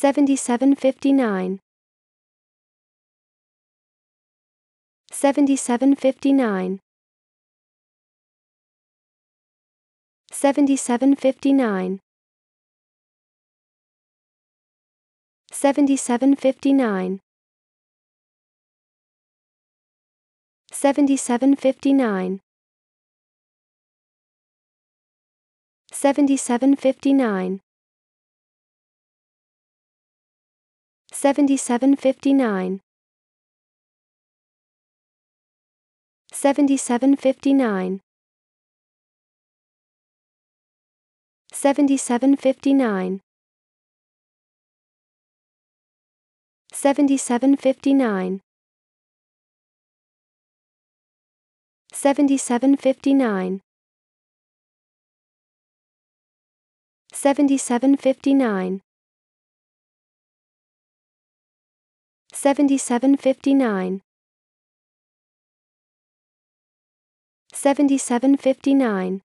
7759 7759 7759 7759 7759 7759 7759 7759 7759 7759 7759 7759 7759 7759